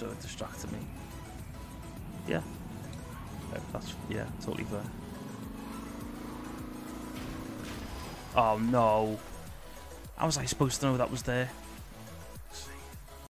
so it distracted me. Yeah. Uh, that's, yeah, totally fair. Oh no. How was I supposed to know that was there?